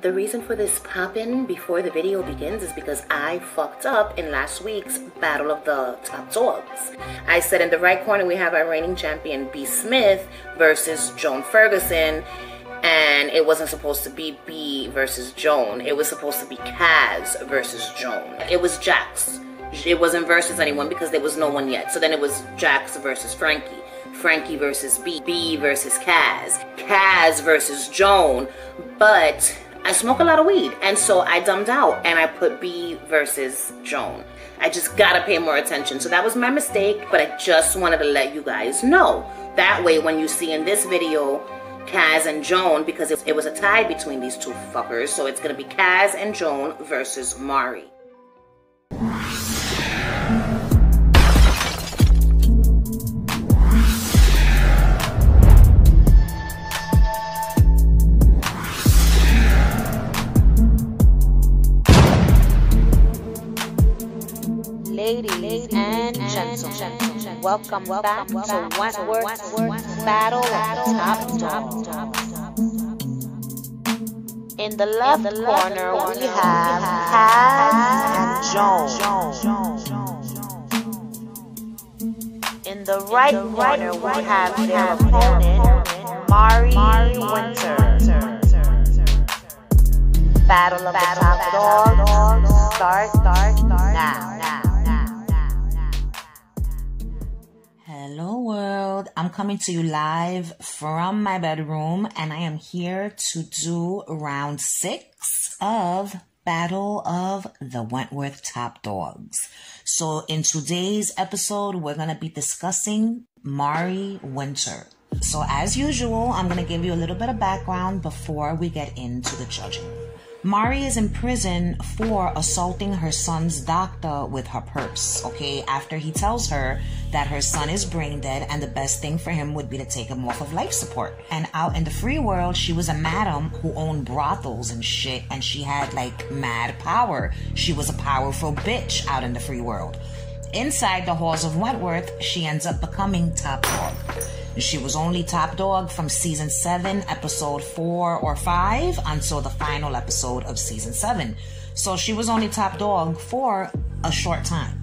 The reason for this pop-in before the video begins is because I fucked up in last week's Battle of the Top Dogs. I said in the right corner we have our reigning champion Bea Smith versus Joan Ferguson and it wasn't supposed to be Bea versus Joan. It was supposed to be Kaz versus Joan. It was Jacs. It wasn't versus anyone because there was no one yet. So then it was Jacs versus Franky. Franky versus Bea. Bea versus Kaz. Kaz versus Joan. But I smoke a lot of weed. And so I dumbed out and I put Bea versus Joan. I just gotta pay more attention. So that was my mistake, but I just wanted to let you guys know. That way, when you see in this video Kaz and Joan because it, was a tie between these two fuckers. So it's to be Kaz and Joan versus Marie. Ladies and gentlemen, welcome, back to Wentworth Battle of Top Top. In the left corner, we have Kaz and Joan. In the right corner, we have their opponent, Marie Winter. Battle of the Top Dogs start, start, start now. I'm coming to you live from my bedroom, and I am here to do round six of Battle of the Wentworth Top Dogs. So, in today's episode, we're going to be discussing Marie Winter. So, as usual, I'm going to give you a little bit of background before we get into the judging. Marie is in prison for assaulting her son's doctor with her purse, okay? After he tells her that her son is brain dead and the best thing for him would be to take him off of life support. And out in the free world, she was a madam who owned brothels and shit, and she had like mad power. She was a powerful bitch out in the free world. Inside the halls of Wentworth, she ends up becoming top dog. She was only top dog from season 7, episode 4 or 5 until the final episode of season 7. So she was only top dog for a short time.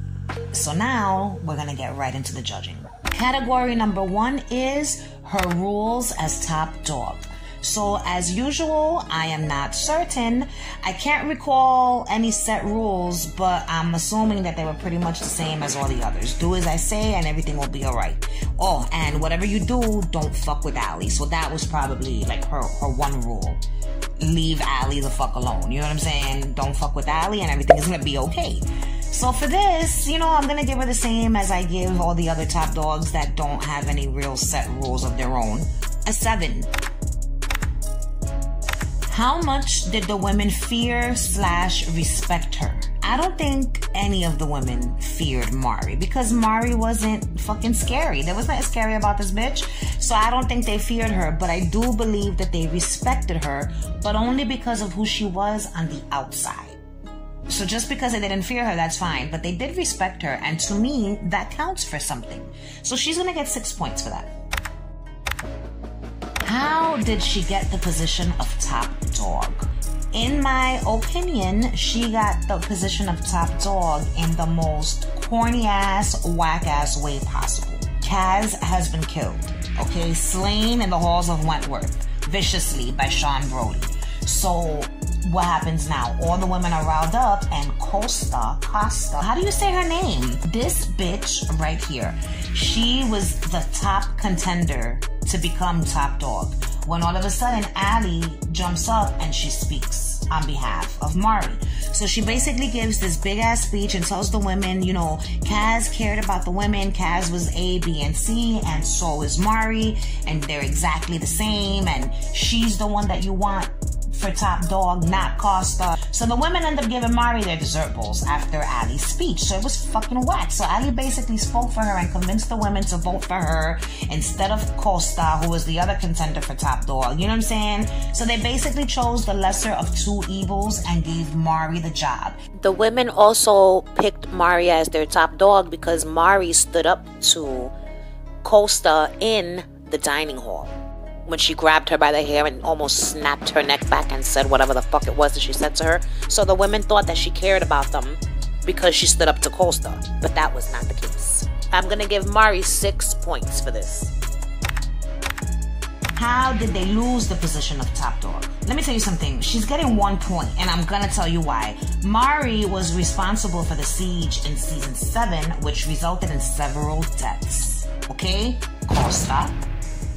So now we're going to get right into the judging. Category number one is her rules as top dog. So, as usual, I am not certain. I can't recall any set rules, but I'm assuming that they were pretty much the same as all the others. Do as I say, and everything will be alright. Oh, and whatever you do, don't fuck with Allie. So, that was probably like her, her one rule. Leave Allie the fuck alone. You know what I'm saying? Don't fuck with Allie, and everything is gonna be okay. So for this, you know, I'm gonna give her the same as I give all the other top dogs that don't have any real set rules of their own. A seven. How much did the women fear slash respect her? I don't think any of the women feared Marie because Marie wasn't fucking scary. There was nothing scary about this bitch. So I don't think they feared her, but I do believe that they respected her, but only because of who she was on the outside. So just because they didn't fear her, that's fine. But they did respect her, and to me, that counts for something. So she's gonna get six points for that. How did she get the position of top dog? In my opinion, she got the position of top dog in the most corny ass, whack ass way possible. Kaz has been killed, okay, slain in the halls of Wentworth viciously by Sean Brody. So what happens now? All the women are riled up, and Costa, Costa, how do you say her name? This bitch right here, she was the top contender to become top dog. When all of a sudden, Allie jumps up and she speaks on behalf of Marie. So she basically gives this big ass speech and tells the women, you know, Kaz cared about the women. Kaz was A, B, and C, and so is Marie, and they're exactly the same, and she's the one that you want for top dog, not Costa. So the women end up giving Marie their dessert bowls after Allie's speech. So it was fucking whack. So Allie basically spoke for her and convinced the women to vote for her instead of Costa, who was the other contender for top dog. You know what I'm saying? So they basically chose the lesser of two evils and gave Marie the job. The women also picked Marie as their top dog because Marie stood up to Costa in the dining hall when she grabbed her by the hair and almost snapped her neck back and said whatever the fuck it was that she said to her. So the women thought that she cared about them because she stood up to Costa, but that was not the case. I'm gonna give Marie six points for this. How did they lose the position of top dog? Let me tell you something. She's getting one point, and I'm gonna tell you why. Marie was responsible for the siege in season seven, which resulted in several deaths. Okay? Costa,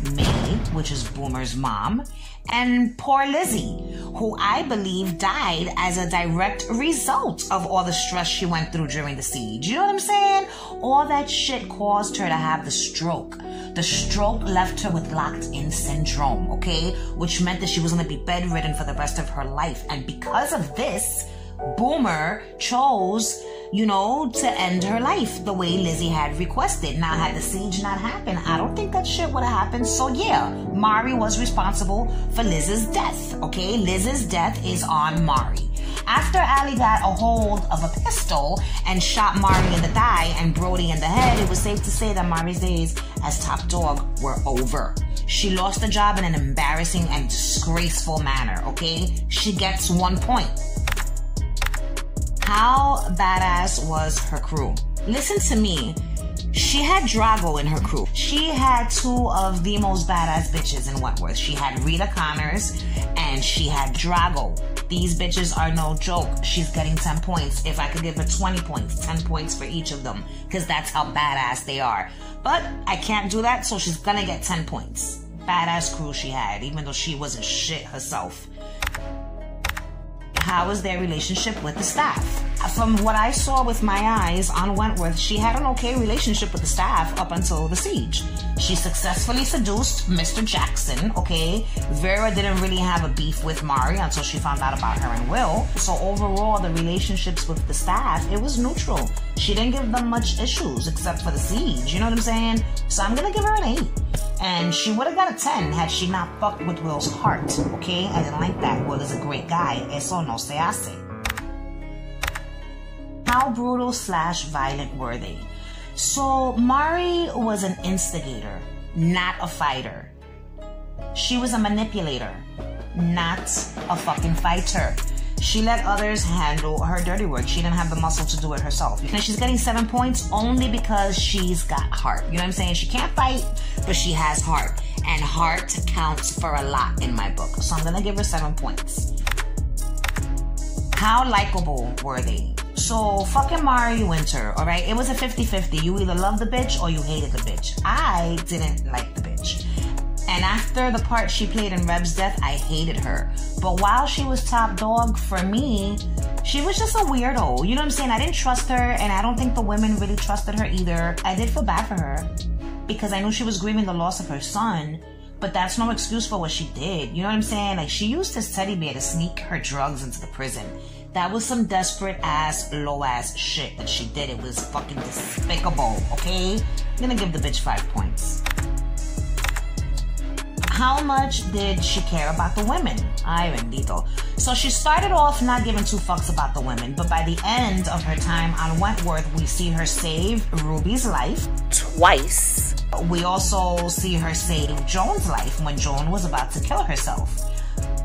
May, which is Boomer's mom, and poor Lizzie, who I believe died as a direct result of all the stress she went through during the siege. You know what I'm saying? All that shit caused her to have the stroke. The stroke left her with locked in syndrome, okay? Which meant that she was gonna be bedridden for the rest of her life. And because of this, Boomer chose you know, to end her life the way Lizzie had requested. Now, had the siege not happened, I don't think that shit would have happened. So, yeah, Marie was responsible for Liz's death, okay? Liz's death is on Marie. After Allie got a hold of a pistol and shot Marie in the thigh and Brody in the head, it was safe to say that Marie's days as top dog were over. She lost the job in an embarrassing and disgraceful manner, okay? She gets one point. How badass was her crew? Listen to me. She had Drago in her crew. She had two of the most badass bitches in Wentworth. She had Rita Connors and she had Drago. These bitches are no joke. She's getting 10 points. If I could give her 20 points, 10 points for each of them, because that's how badass they are. But I can't do that, so she's gonna get 10 points. Badass crew she had, even though she wasn't shit herself how was their relationship with the staff? From what I saw with my eyes on Wentworth, she had an okay relationship with the staff up until the siege. She successfully seduced Mr. Jackson, okay? Vera didn't really have a beef with Marie until she found out about her and Will. So overall, the relationships with the staff, it was neutral. She didn't give them much issues except for the siege, you know what I'm saying? So I'm gonna give her an 8. And she would have got a 10 had she not fucked with Will's heart, okay? I didn't like that. Will is a great guy. Eso no se hace. How brutal slash violent were they? So, Marie was an instigator, not a fighter. She was a manipulator, not a fucking fighter. She let others handle her dirty work. She didn't have the muscle to do it herself. And she's getting seven points only because she's got heart. You know what I'm saying? She can't fight, but she has heart. And heart counts for a lot in my book. So I'm gonna give her seven points. How likable were they? So, fucking Marie Winter, alright? It was a 50 50. You either love the bitch or you hated the bitch. I didn't like the bitch. And after the part she played in Reb's death, I hated her. But while she was top dog for me, she was just a weirdo. You know what I'm saying? I didn't trust her, and I don't think the women really trusted her either. I did feel bad for her because I knew she was grieving the loss of her son. But that's no excuse for what she did. You know what I'm saying? Like, she used this teddy bear to sneak her drugs into the prison. That was some desperate ass, low ass shit that she did. It was fucking despicable, okay? I'm gonna give the bitch five points how much did she care about the women? Ay, bendito. So she started off not giving two fucks about the women, but by the end of her time on Wentworth, we see her save Ruby's life twice. We also see her save Joan's life when Joan was about to kill herself.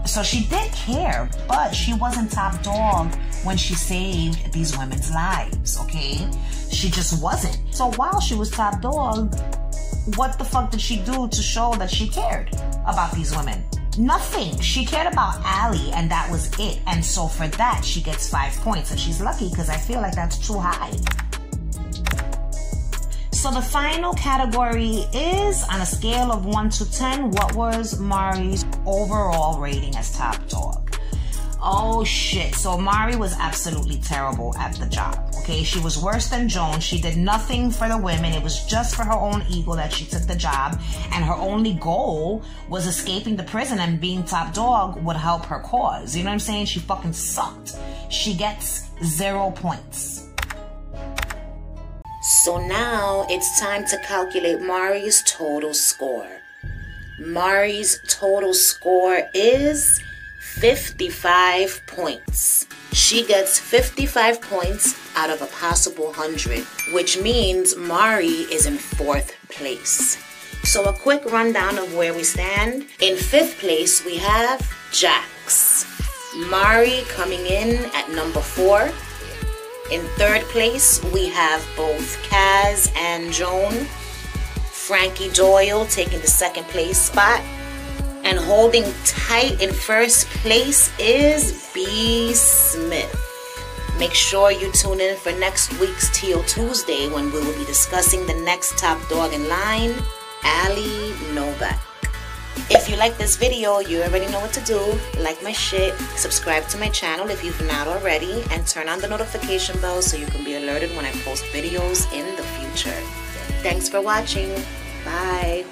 So she did care, but she wasn't top dog when she saved these women's lives, okay? She just wasn't. So while she was top dog, what the fuck did she do to show that she cared about these women? Nothing. She cared about Allie, and that was it. And so for that, she gets five points. And she's lucky because I feel like that's too high. So the final category is on a scale of 1 to 10, what was Marie's overall rating as top dog? Oh shit. So Marie was absolutely terrible at the job. Okay. She was worse than Joan. She did nothing for the women. It was just for her own ego that she took the job. And her only goal was escaping the prison and being top dog would help her cause. You know what I'm saying? She fucking sucked. She gets zero points. So now it's time to calculate Marie's total score. Marie's total score is 55 points. She gets 55 points out of a possible 100, which means Marie is in fourth place. So a quick rundown of where we stand. In fifth place, we have Jacs. Marie coming in at number four. In third place, we have both Kaz and Joan. Franky Doyle taking the second place spot. And holding tight in first place is Bea Smith. Make sure you tune in for next week's Teal Tuesday when we will be discussing the next top dog in line, Allie Novak. If you like this video, you already know what to do. Like my shit, subscribe to my channel if you've not already, and turn on the notification bell so you can be alerted when I post videos in the future. Thanks for watching. Bye.